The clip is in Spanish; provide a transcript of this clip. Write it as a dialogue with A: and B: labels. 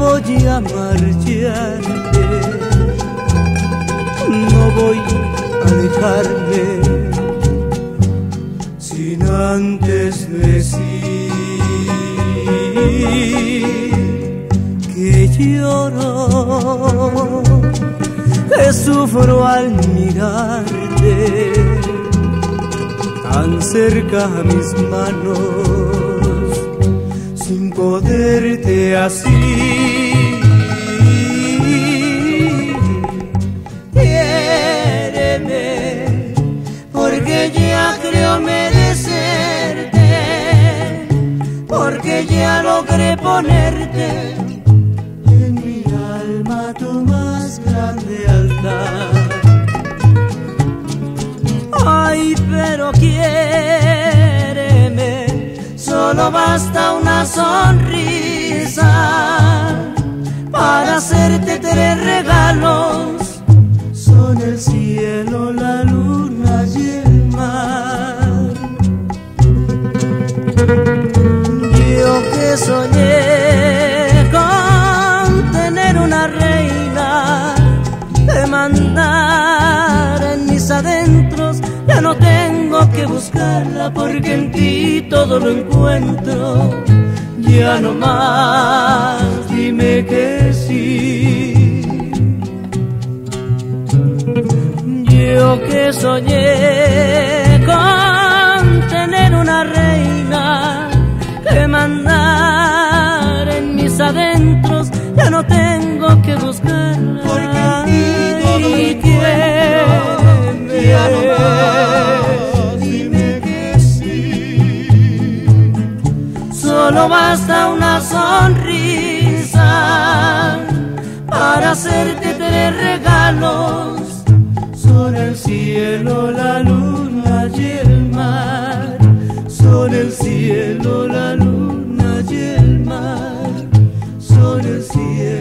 A: Voy a marcharte, no voy a dejarme sin antes decir que lloro, que sufro al mirarte tan cerca a mis manos sin poderte así. Ya logré ponerte en mi alma tu más grande altar. Ay, pero quiéreme, solo basta una sonrisa para hacerte que soñé con tener una reina de mandar en mis adentros, ya no tengo que buscarla porque en ti todo lo encuentro. Ya no más, dime que sí. Yo que soñé Solo basta una sonrisa para hacerte tener regalos.
B: Son el cielo, la luna
A: y el mar. Son el cielo, la luna y el mar. Son el cielo.